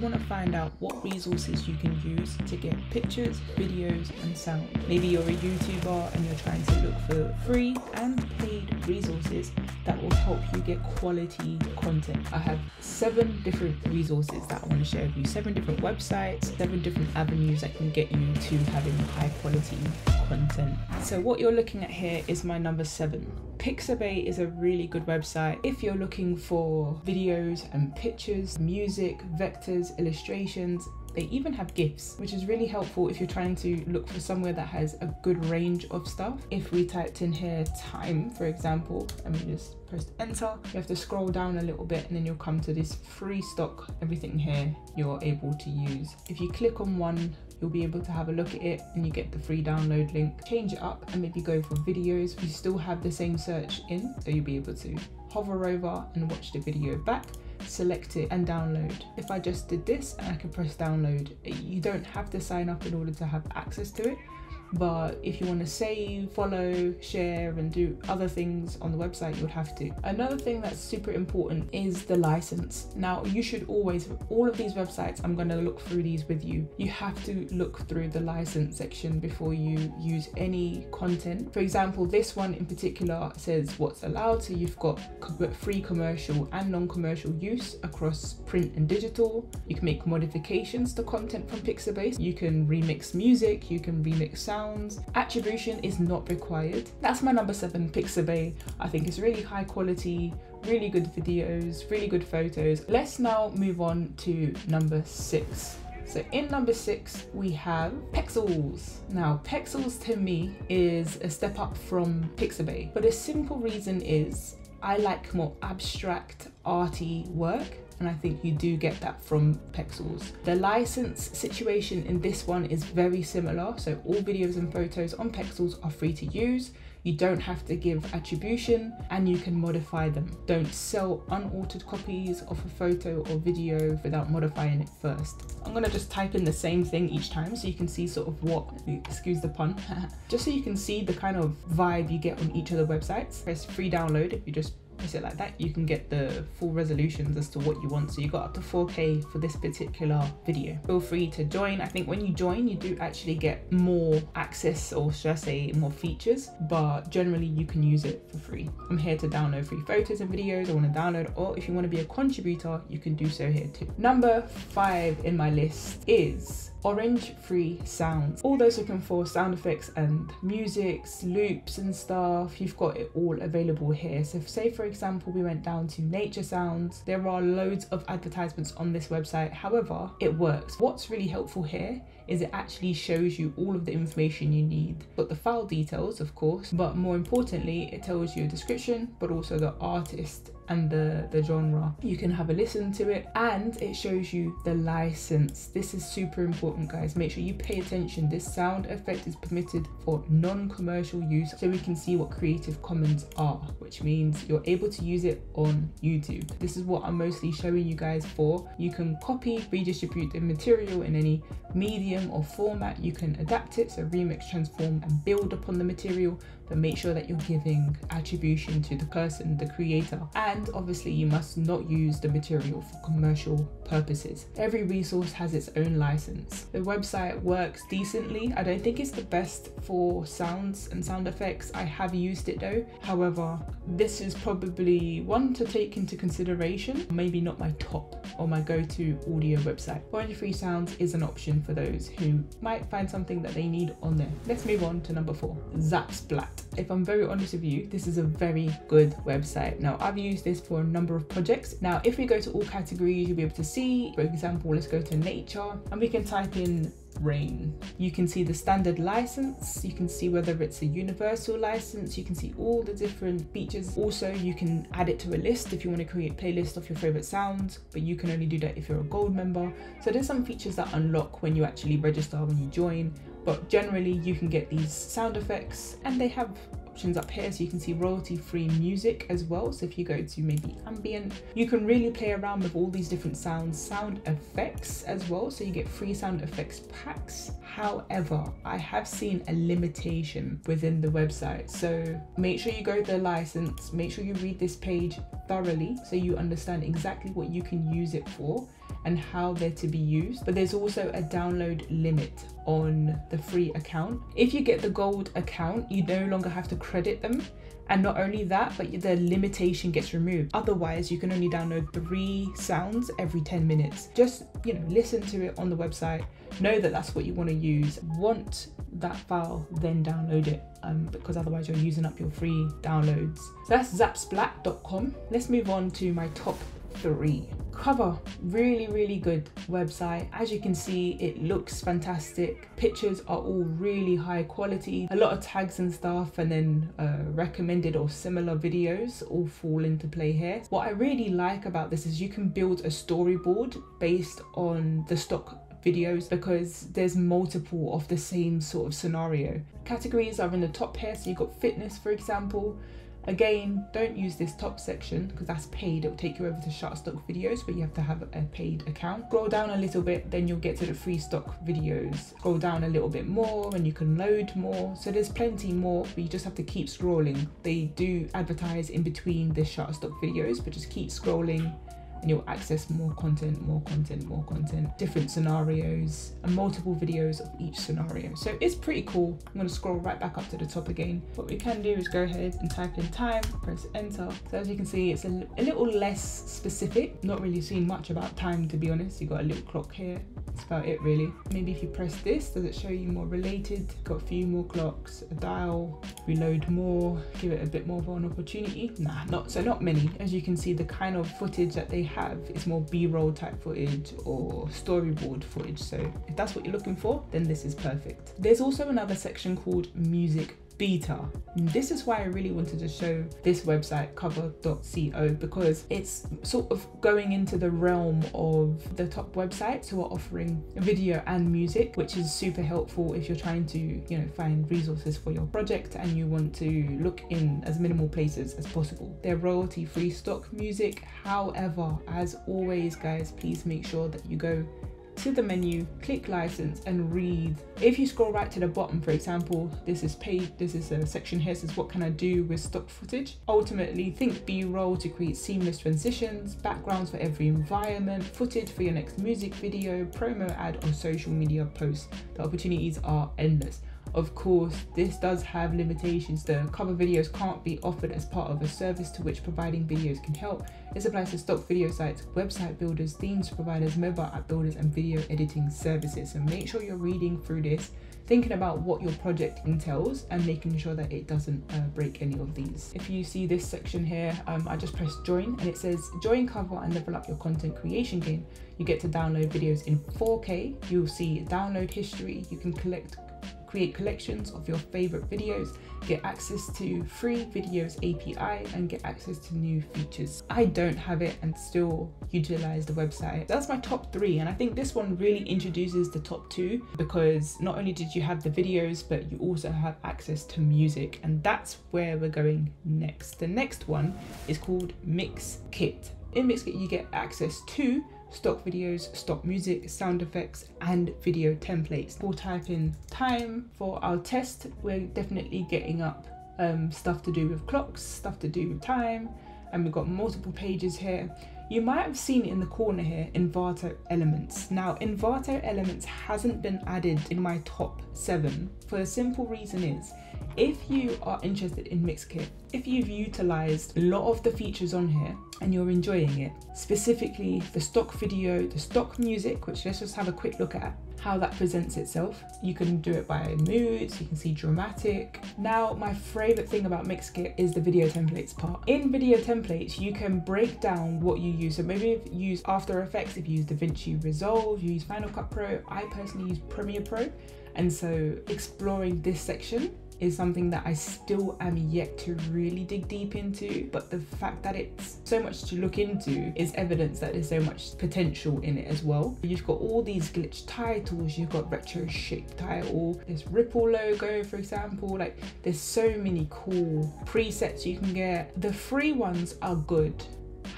want to find out what resources you can use to get pictures, videos, and sound. Maybe you're a YouTuber and you're trying to look for free and paid resources that will help you get quality content. I have seven different resources that I want to share with you, seven different websites, seven different avenues that can get you to having high quality content. So what you're looking at here is my number seven. Pixabay is a really good website if you're looking for videos and pictures, music, vectors, illustrations, they even have GIFs, which is really helpful if you're trying to look for somewhere that has a good range of stuff. If we typed in here time, for example, let me just press enter. You have to scroll down a little bit and then you'll come to this free stock. Everything here you're able to use. If you click on one you'll be able to have a look at it and you get the free download link. Change it up and maybe go for videos. We still have the same search in, so you'll be able to hover over and watch the video back select it and download. If I just did this and I can press download, you don't have to sign up in order to have access to it but if you want to save, follow, share, and do other things on the website, you would have to. Another thing that's super important is the license. Now, you should always, all of these websites, I'm going to look through these with you. You have to look through the license section before you use any content. For example, this one in particular says what's allowed. So you've got free commercial and non commercial use across print and digital. You can make modifications to content from Pixabay. You can remix music, you can remix sound Attribution is not required. That's my number seven, Pixabay. I think it's really high quality, really good videos, really good photos. Let's now move on to number six. So in number six, we have Pexels. Now, Pexels to me is a step up from Pixabay, but a simple reason is I like more abstract, arty work and I think you do get that from Pexels. The license situation in this one is very similar, so all videos and photos on Pexels are free to use. You don't have to give attribution and you can modify them. Don't sell unaltered copies of a photo or video without modifying it first. I'm gonna just type in the same thing each time so you can see sort of what, excuse the pun, just so you can see the kind of vibe you get on each of the websites. Press free download if you just press it like that, you can get the full resolutions as to what you want. So you got up to 4K for this particular video. Feel free to join. I think when you join, you do actually get more access or should I say more features, but generally you can use it for free. I'm here to download free photos and videos I want to download, or if you want to be a contributor, you can do so here too. Number five in my list is orange free sounds. All those looking for sound effects and musics, loops and stuff, you've got it all available here. So say for example, we went down to nature sounds, there are loads of advertisements on this website. However, it works. What's really helpful here is it actually shows you all of the information you need. But the file details, of course, but more importantly, it tells you a description, but also the artist and the, the genre. You can have a listen to it and it shows you the license. This is super important guys. Make sure you pay attention. This sound effect is permitted for non-commercial use so we can see what Creative Commons are, which means you're able to use it on YouTube. This is what I'm mostly showing you guys for. You can copy, redistribute the material in any medium or format. You can adapt it, so remix, transform and build upon the material but make sure that you're giving attribution to the person, the creator. And obviously you must not use the material for commercial purposes. Every resource has its own license. The website works decently. I don't think it's the best for sounds and sound effects. I have used it though. However, this is probably one to take into consideration, maybe not my top or my go-to audio website. Royalty Free Sounds is an option for those who might find something that they need on there. Let's move on to number four, Zapsplat if I'm very honest with you, this is a very good website. Now, I've used this for a number of projects. Now, if we go to all categories, you'll be able to see, for example, let's go to nature and we can type in rain. You can see the standard license, you can see whether it's a universal license, you can see all the different features. Also, you can add it to a list if you want to create playlist of your favorite sounds, but you can only do that if you're a gold member. So there's some features that unlock when you actually register, when you join, but generally you can get these sound effects and they have options up here so you can see royalty free music as well. So if you go to maybe ambient, you can really play around with all these different sounds, sound effects as well. So you get free sound effects packs. However, I have seen a limitation within the website. So make sure you go to the license, make sure you read this page thoroughly so you understand exactly what you can use it for and how they're to be used. But there's also a download limit on the free account. If you get the gold account, you no longer have to credit them. And not only that, but the limitation gets removed. Otherwise, you can only download three sounds every 10 minutes. Just, you know, listen to it on the website. Know that that's what you want to use. Want that file, then download it um, because otherwise you're using up your free downloads. So that's zapsplat.com. Let's move on to my top three. Coverr, really, really good website. As you can see, it looks fantastic. Pictures are all really high quality. A lot of tags and stuff, and then uh, recommended or similar videos all fall into play here. What I really like about this is you can build a storyboard based on the stock videos because there's multiple of the same sort of scenario. Categories are in the top here, so you've got fitness, for example, Again, don't use this top section because that's paid. It will take you over to Shutterstock videos but you have to have a paid account. Scroll down a little bit, then you'll get to the free stock videos. Scroll down a little bit more and you can load more. So there's plenty more, but you just have to keep scrolling. They do advertise in between the Shutterstock videos, but just keep scrolling and you'll access more content, more content, more content, different scenarios, and multiple videos of each scenario. So it's pretty cool. I'm gonna scroll right back up to the top again. What we can do is go ahead and type in time, press enter. So as you can see, it's a, a little less specific. Not really seeing much about time, to be honest. You got a little clock here. That's about it really. Maybe if you press this, does it show you more related? Got a few more clocks, a dial, reload more, give it a bit more of an opportunity. Nah, not so not many. As you can see, the kind of footage that they have is more b-roll type footage or storyboard footage. So if that's what you're looking for then this is perfect. There's also another section called music beta. This is why I really wanted to show this website coverr.co because it's sort of going into the realm of the top websites who are offering video and music, which is super helpful if you're trying to, you know, find resources for your project and you want to look in as minimal places as possible. They're royalty free stock music. However, as always, guys, please make sure that you go to the menu, click license and read. If you scroll right to the bottom, for example, this is paid, this is a section here, says what can I do with stock footage? Ultimately, think B-roll to create seamless transitions, backgrounds for every environment, footage for your next music video, promo ad or social media post. The opportunities are endless. Of course, this does have limitations. The Coverr videos can't be offered as part of a service to which providing videos can help. This applies to stock video sites, website builders, themes providers, mobile app builders, and video editing services. So make sure you're reading through this, thinking about what your project entails, and making sure that it doesn't uh, break any of these. If you see this section here, um, I just press join and it says join Coverr and level up your content creation game. You get to download videos in 4K. You'll see download history. You can collect create collections of your favorite videos, get access to free videos API, and get access to new features. I don't have it and still utilize the website. That's my top three, and I think this one really introduces the top two because not only did you have the videos, but you also have access to music, and that's where we're going next. The next one is called Mixkit. In Mixkit, you get access to stock videos, stock music, sound effects, and video templates. We'll type in time for our test. We're definitely getting up um, stuff to do with clocks, stuff to do with time, and we've got multiple pages here. You might have seen in the corner here, Envato Elements. Now, Envato Elements hasn't been added in my top seven for a simple reason is, if you are interested in Mixkit, if you've utilized a lot of the features on here and you're enjoying it, specifically the stock video, the stock music, which let's just have a quick look at how that presents itself. You can do it by moods, you can see dramatic. Now, my favorite thing about Mixkit is the video templates part. In video templates, you can break down what you use. So maybe if you use After Effects, if you use DaVinci Resolve, you use Final Cut Pro, I personally use Premiere Pro. And so exploring this section is something that I still am yet to really dig deep into. But the fact that it's so much to look into is evidence that there's so much potential in it as well. You've got all these glitch titles, you've got retro shape title, this Ripple logo, for example. Like there's so many cool presets you can get. The free ones are good.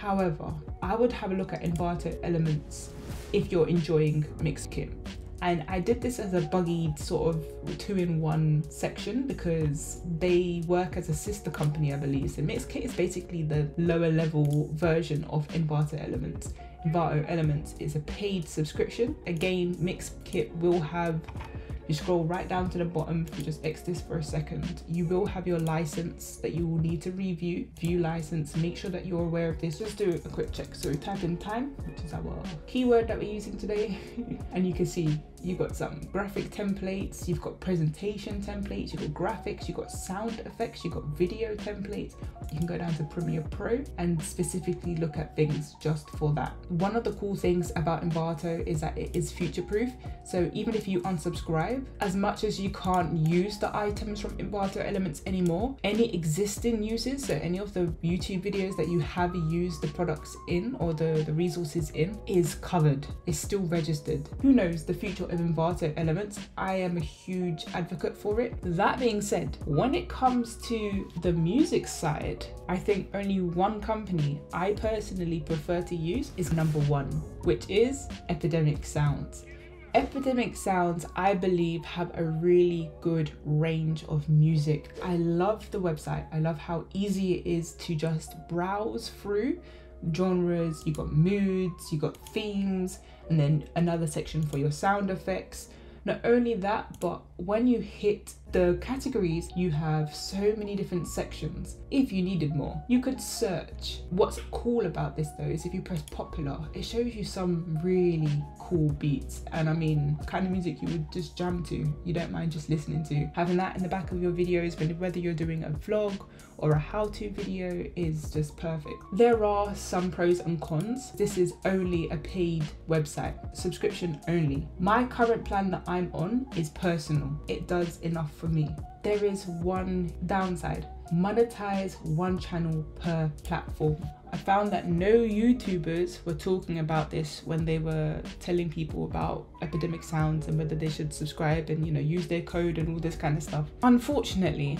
However, I would have a look at Envato Elements if you're enjoying Mixkit and I did this as a buggy sort of two-in-one section because they work as a sister company, I believe. So Mixkit is basically the lower level version of Envato Elements. Envato Elements is a paid subscription. Again, Mixkit will have you scroll right down to the bottom if you just X this for a second. You will have your license that you will need to review. View license make sure that you're aware of this. Just do a quick check. So type in time which is our keyword that we're using today and you can see you've got some graphic templates, you've got presentation templates, you've got graphics, you've got sound effects, you've got video templates. You can go down to Premiere Pro and specifically look at things just for that. One of the cool things about Envato is that it is future proof. So even if you unsubscribe, as much as you can't use the items from Envato Elements anymore, any existing uses, so any of the YouTube videos that you have used the products in or the, the resources in is covered, is still registered. Who knows, the future of Envato elements, I am a huge advocate for it. That being said, when it comes to the music side, I think only one company I personally prefer to use is number one, which is Epidemic Sounds. Epidemic Sounds, I believe, have a really good range of music. I love the website. I love how easy it is to just browse through genres, you got moods, you got themes, and then another section for your sound effects. Not only that, but when you hit the categories, you have so many different sections. If you needed more, you could search. What's cool about this though is if you press popular, it shows you some really cool beats. And I mean, kind of music you would just jam to, you don't mind just listening to. Having that in the back of your videos, whether you're doing a vlog or a how-to video is just perfect. There are some pros and cons. This is only a paid website, subscription only. My current plan that I'm on is personal. It does enough for me. There is one downside, monetize one channel per platform. I found that no YouTubers were talking about this when they were telling people about epidemic sounds and whether they should subscribe and you know use their code and all this kind of stuff. Unfortunately,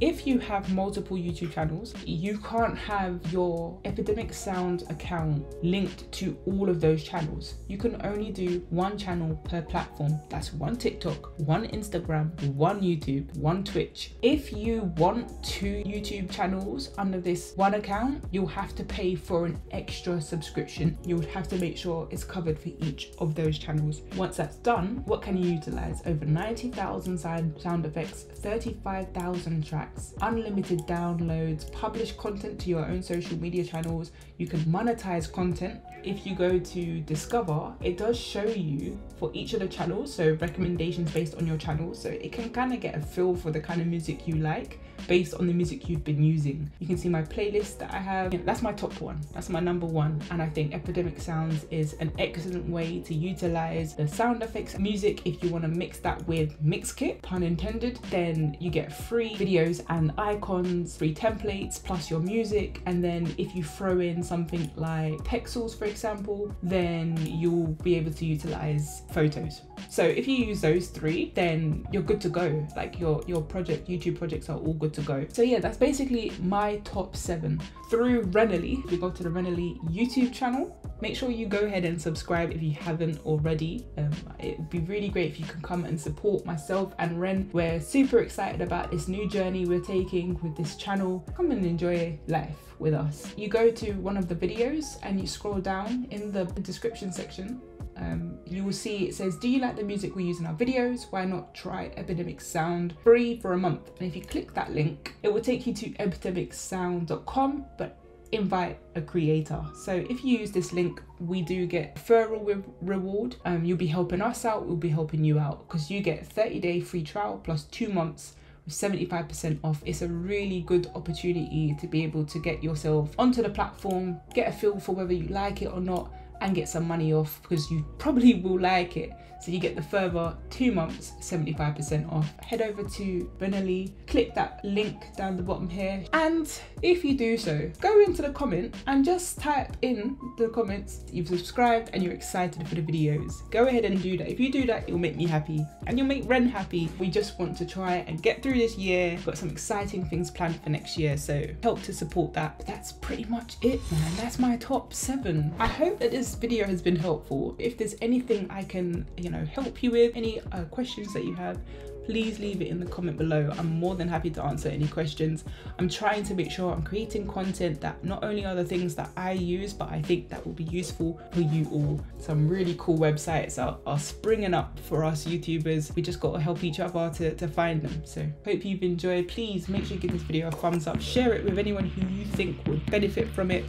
if you have multiple YouTube channels, you can't have your Epidemic Sound account linked to all of those channels. You can only do one channel per platform. That's one TikTok, one Instagram, one YouTube, one Twitch. If you want two YouTube channels under this one account, you'll have to pay for an extra subscription. You would have to make sure it's covered for each of those channels. Once that's done, what can you utilize? Over 90,000 sound effects, 35,000 tracks unlimited downloads, publish content to your own social media channels. You can monetize content. If you go to Discover, it does show you for each of the channels, so recommendations based on your channel. So it can kind of get a feel for the kind of music you like based on the music you've been using. You can see my playlist that I have. That's my top one. That's my number one. And I think Epidemic Sounds is an excellent way to utilize the sound effects music. If you want to mix that with Mixkit, pun intended, then you get free videos and icons, free templates, plus your music. And then if you throw in something like Pexels, for example, then you'll be able to utilize photos. So if you use those three, then you're good to go. Like your, your project, YouTube projects are all good to go. So yeah, that's basically my top seven. Through RENxELI, if you go to the RENxELI YouTube channel, make sure you go ahead and subscribe if you haven't already. Um, it would be really great if you can come and support myself and Ren. We're super excited about this new journey we're taking with this channel. Come and enjoy life with us. You go to one of the videos and you scroll down in the description section um, you will see it says, do you like the music we use in our videos? Why not try Epidemic Sound free for a month? And if you click that link, it will take you to epidemicsound.com, but invite a creator. So if you use this link, we do get referral with reward. Um, you'll be helping us out, we'll be helping you out because you get 30 day free trial plus two months 75% off. It's a really good opportunity to be able to get yourself onto the platform, get a feel for whether you like it or not, and get some money off because you probably will like it. So you get the further two months 75% off. Head over to RENxELI, click that link down the bottom here. And if you do so, go into the comment and just type in the comments you've subscribed and you're excited for the videos. Go ahead and do that. If you do that, it'll make me happy and you'll make Ren happy. We just want to try and get through this year. Got some exciting things planned for next year. So help to support that. But that's pretty much it, man. That's my top seven. I hope that this video has been helpful. If there's anything I can, you know, help you with, any uh, questions that you have, please leave it in the comment below. I'm more than happy to answer any questions. I'm trying to make sure I'm creating content that not only are the things that I use, but I think that will be useful for you all. Some really cool websites are, are springing up for us YouTubers. We just got to help each other to, to find them. So hope you've enjoyed. Please make sure you give this video a thumbs up. Share it with anyone who you think would benefit from it.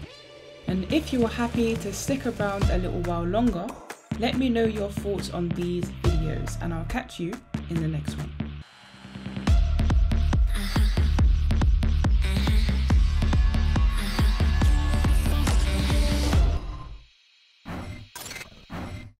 And if you are happy to stick around a little while longer, let me know your thoughts on these videos and I'll catch you in the next one.